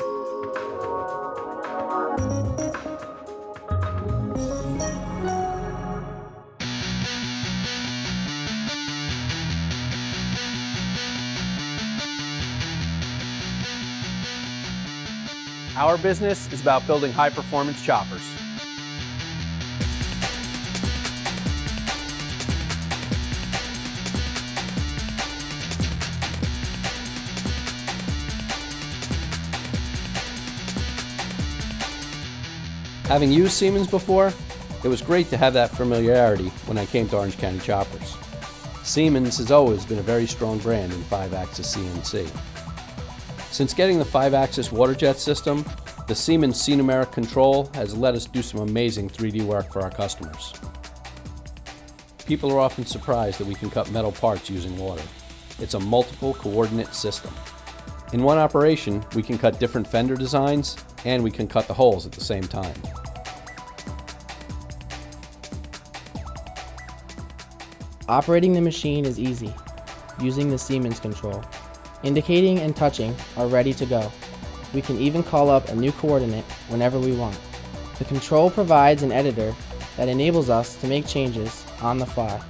Our business is about building high-performance choppers. Having used Siemens before, it was great to have that familiarity when I came to Orange County Choppers. Siemens has always been a very strong brand in 5-axis CNC. Since getting the 5-axis water jet system, the Siemens SINUMERIK control has let us do some amazing 3D work for our customers. People are often surprised that we can cut metal parts using water. It's a multiple coordinate system. In one operation, we can cut different fender designs and we can cut the holes at the same time. Operating the machine is easy, using the Siemens control. Indicating and touching are ready to go. We can even call up a new coordinate whenever we want. The control provides an editor that enables us to make changes on the fly.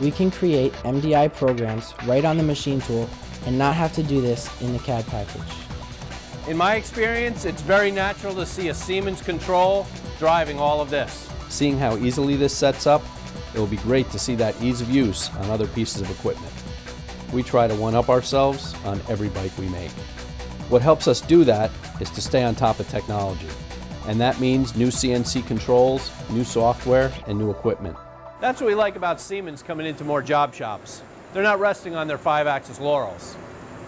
We can create MDI programs right on the machine tool and not have to do this in the CAD package. In my experience, it's very natural to see a Siemens control driving all of this. Seeing how easily this sets up, it will be great to see that ease of use on other pieces of equipment. We try to one-up ourselves on every bike we make. What helps us do that is to stay on top of technology. And that means new CNC controls, new software, and new equipment. That's what we like about Siemens coming into more job shops. They're not resting on their five-axis laurels.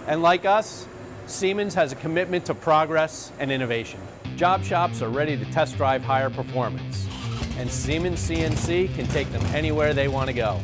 And like us, Siemens has a commitment to progress and innovation. Job shops are ready to test drive higher performance, and Siemens CNC can take them anywhere they want to go.